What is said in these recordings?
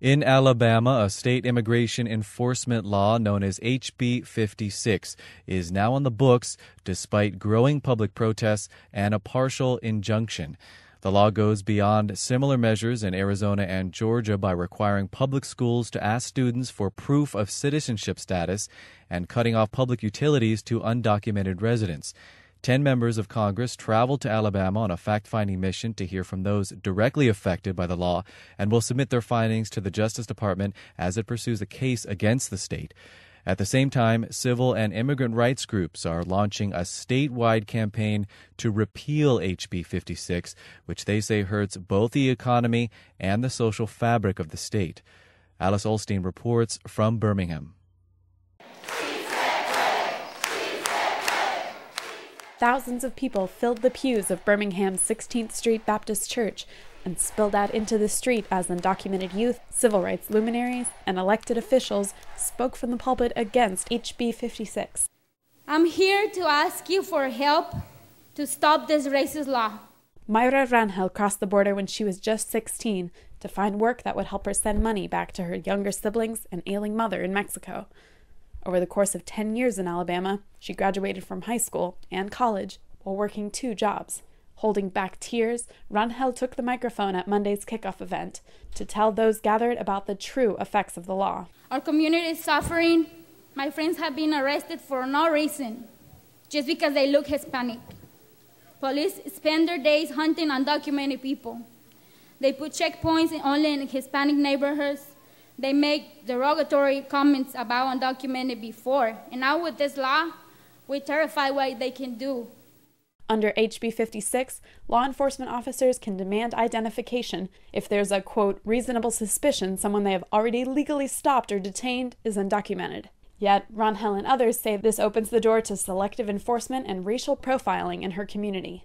In Alabama, a state immigration enforcement law known as HB 56 is now on the books despite growing public protests and a partial injunction. The law goes beyond similar measures in Arizona and Georgia by requiring public schools to ask students for proof of citizenship status and cutting off public utilities to undocumented residents. Ten members of Congress traveled to Alabama on a fact finding mission to hear from those directly affected by the law and will submit their findings to the Justice Department as it pursues a case against the state. At the same time, civil and immigrant rights groups are launching a statewide campaign to repeal HB 56, which they say hurts both the economy and the social fabric of the state. Alice Ollstein reports from Birmingham. Thousands of people filled the pews of Birmingham's 16th Street Baptist Church and spilled out into the street as undocumented youth, civil rights luminaries, and elected officials spoke from the pulpit against HB 56. I'm here to ask you for help to stop this racist law. Myra Rangel crossed the border when she was just 16 to find work that would help her send money back to her younger siblings and ailing mother in Mexico. Over the course of 10 years in Alabama, she graduated from high school and college while working two jobs. Holding back tears, Rangel took the microphone at Monday's kickoff event to tell those gathered about the true effects of the law. Our community is suffering. My friends have been arrested for no reason, just because they look Hispanic. Police spend their days hunting undocumented people. They put checkpoints only in Hispanic neighborhoods. They make derogatory comments about undocumented before. And now with this law, we terrify what they can do. Under HB 56, law enforcement officers can demand identification if there's a quote reasonable suspicion someone they have already legally stopped or detained is undocumented. Yet, Rangel and others say this opens the door to selective enforcement and racial profiling in her community.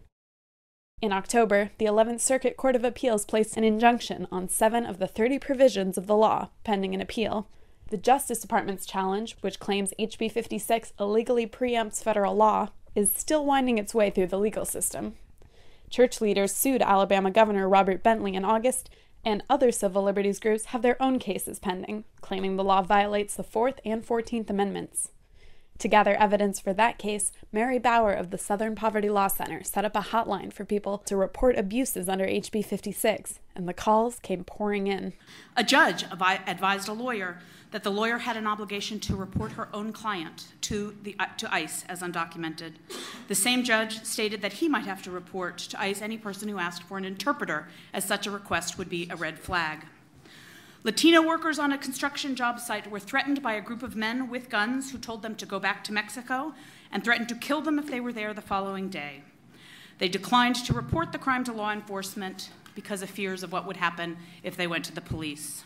In October, the 11th Circuit Court of Appeals placed an injunction on seven of the 30 provisions of the law, pending an appeal. The Justice Department's challenge, which claims HB 56 illegally preempts federal law, is still winding its way through the legal system. Church leaders sued Alabama Governor Robert Bentley in August, and other civil liberties groups have their own cases pending, claiming the law violates the Fourth and Fourteenth Amendments. To gather evidence for that case, Mary Bauer of the Southern Poverty Law Center set up a hotline for people to report abuses under HB 56, and the calls came pouring in. A judge advised a lawyer that the lawyer had an obligation to report her own client to, the, to ICE as undocumented. The same judge stated that he might have to report to ICE any person who asked for an interpreter, as such a request would be a red flag. Latino workers on a construction job site were threatened by a group of men with guns who told them to go back to Mexico and threatened to kill them if they were there the following day. They declined to report the crime to law enforcement because of fears of what would happen if they went to the police.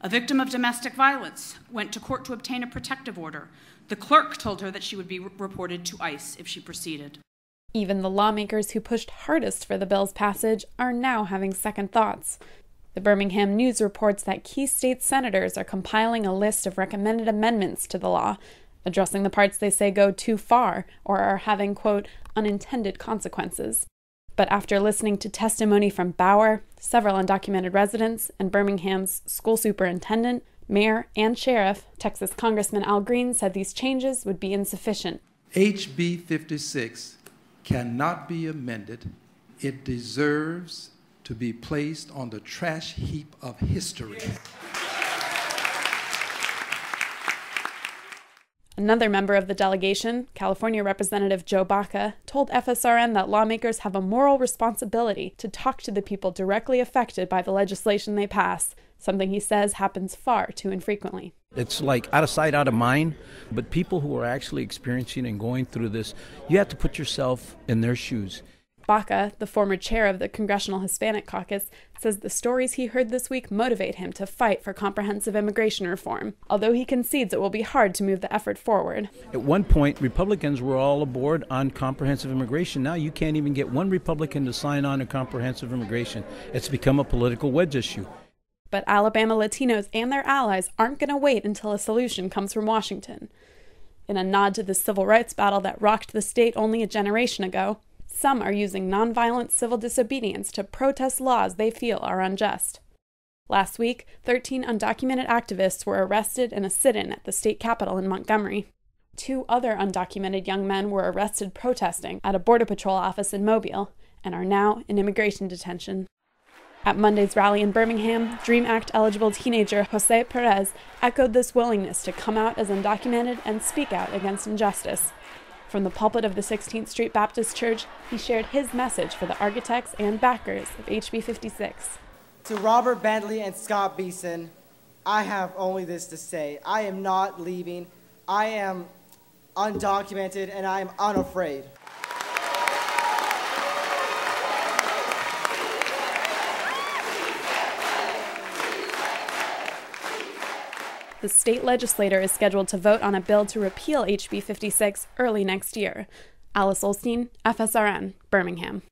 A victim of domestic violence went to court to obtain a protective order. The clerk told her that she would be reported to ICE if she proceeded. Even the lawmakers who pushed hardest for the bill's passage are now having second thoughts. The Birmingham News reports that key state senators are compiling a list of recommended amendments to the law, addressing the parts they say go too far or are having, quote, unintended consequences. But after listening to testimony from Bauer, several undocumented residents, and Birmingham's school superintendent, mayor, and sheriff, Texas Congressman Al Green said these changes would be insufficient. HB 56 cannot be amended. It deserves to be placed on the trash heap of history. Another member of the delegation, California Representative Joe Baca, told FSRN that lawmakers have a moral responsibility to talk to the people directly affected by the legislation they pass, something he says happens far too infrequently. It's like out of sight, out of mind. But people who are actually experiencing and going through this, you have to put yourself in their shoes. Baca, the former chair of the Congressional Hispanic Caucus, says the stories he heard this week motivate him to fight for comprehensive immigration reform, although he concedes it will be hard to move the effort forward. At one point, Republicans were all aboard on comprehensive immigration. Now you can't even get one Republican to sign on to comprehensive immigration. It's become a political wedge issue. But Alabama Latinos and their allies aren't going to wait until a solution comes from Washington. In a nod to the civil rights battle that rocked the state only a generation ago, some are using nonviolent civil disobedience to protest laws they feel are unjust. Last week, 13 undocumented activists were arrested in a sit in at the state capitol in Montgomery. Two other undocumented young men were arrested protesting at a Border Patrol office in Mobile and are now in immigration detention. At Monday's rally in Birmingham, DREAM Act eligible teenager Jose Perez echoed this willingness to come out as undocumented and speak out against injustice. From the pulpit of the 16th Street Baptist Church, he shared his message for the architects and backers of HB 56. To Robert Bentley and Scott Beason, I have only this to say. I am not leaving. I am undocumented and I am unafraid. The state legislature is scheduled to vote on a bill to repeal HB 56 early next year. Alice Ollstein, FSRN, Birmingham.